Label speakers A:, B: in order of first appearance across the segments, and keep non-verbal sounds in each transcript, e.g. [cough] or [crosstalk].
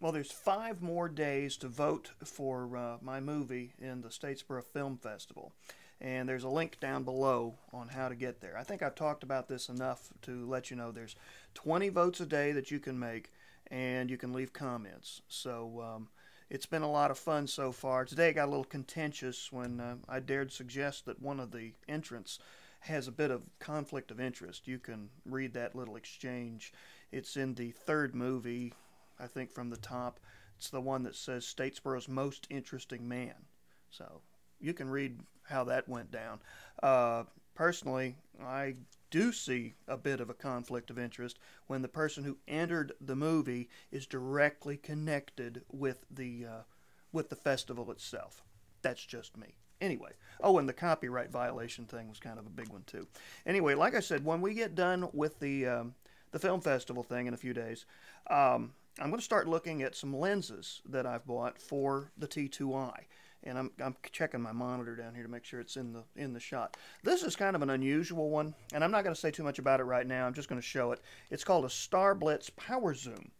A: well, there's five more days to vote for uh, my movie in the Statesboro Film Festival. And there's a link down below on how to get there. I think I've talked about this enough to let you know there's 20 votes a day that you can make, and you can leave comments. So um, it's been a lot of fun so far. Today it got a little contentious when uh, I dared suggest that one of the entrants has a bit of conflict of interest. You can read that little exchange. It's in the third movie, I think from the top. It's the one that says Statesboro's most interesting man. So you can read how that went down. Uh, personally, I do see a bit of a conflict of interest when the person who entered the movie is directly connected with the uh, with the festival itself. That's just me. Anyway, oh, and the copyright violation thing was kind of a big one too. Anyway, like I said, when we get done with the um, the film festival thing in a few days, um, I'm going to start looking at some lenses that I've bought for the T2i. And I'm, I'm checking my monitor down here to make sure it's in the in the shot. This is kind of an unusual one, and I'm not going to say too much about it right now. I'm just going to show it. It's called a Star Blitz Power Zoom.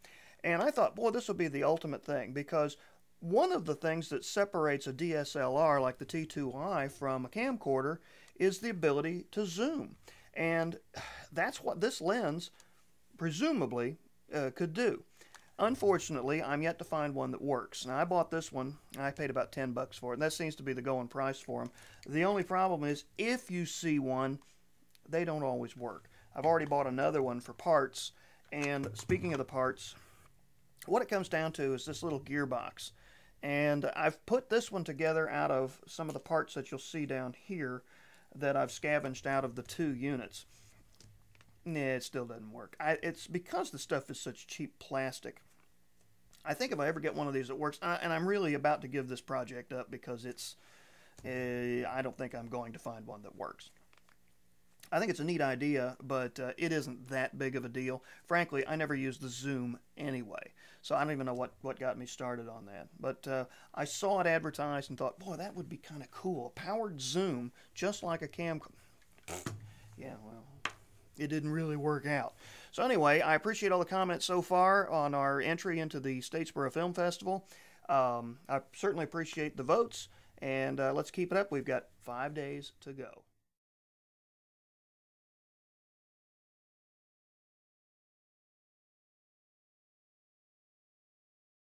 A: And I thought, boy, this will be the ultimate thing because one of the things that separates a DSLR like the T2i from a camcorder is the ability to zoom. And [sighs] that's what this lens presumably uh, could do. Unfortunately, I'm yet to find one that works. Now, I bought this one, and I paid about 10 bucks for it, and that seems to be the going price for them. The only problem is, if you see one, they don't always work. I've already bought another one for parts, and speaking of the parts, what it comes down to is this little gearbox. And I've put this one together out of some of the parts that you'll see down here that I've scavenged out of the two units. Nah, it still doesn't work. I, it's because the stuff is such cheap plastic. I think if I ever get one of these that works, and I'm really about to give this project up because it's, uh, I don't think I'm going to find one that works. I think it's a neat idea, but uh, it isn't that big of a deal. Frankly, I never used the zoom anyway, so I don't even know what, what got me started on that. But uh, I saw it advertised and thought, boy, that would be kind of cool. A powered zoom, just like a cam. [laughs] yeah, well, it didn't really work out. So anyway, I appreciate all the comments so far on our entry into the Statesboro Film Festival. Um, I certainly appreciate the votes, and uh, let's keep it up. We've got five days to go.